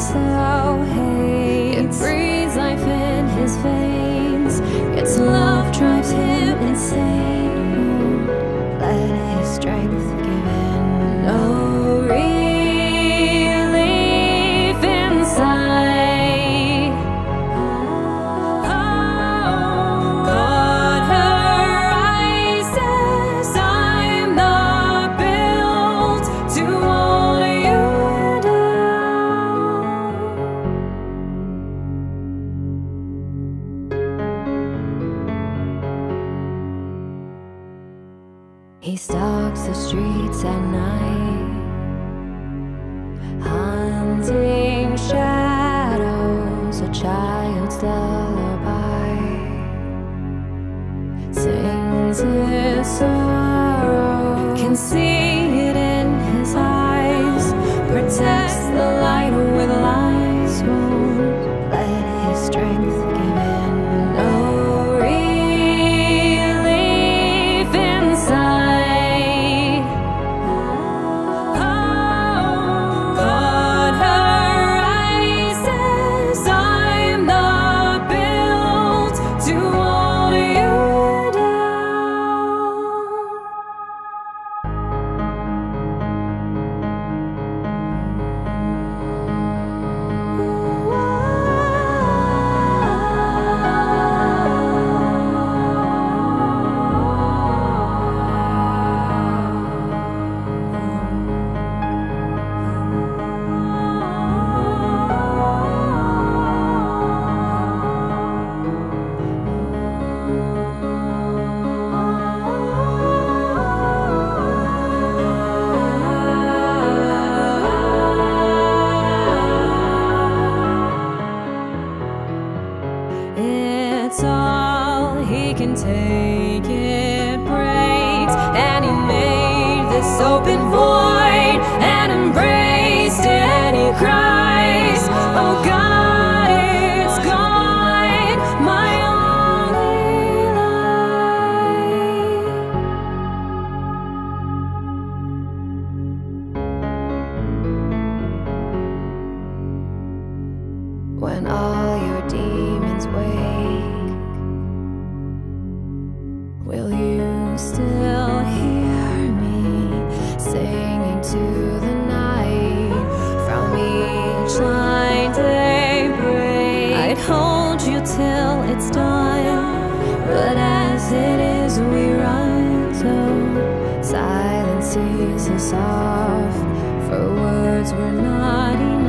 so hates. It breathes life in his veins. Its love drives him insane. He stalks the streets at night, hunting shadows, a child's lullaby. Sings his sorrow, can see. It's all he can take. It. as we run till silence sees us off for words were not enough.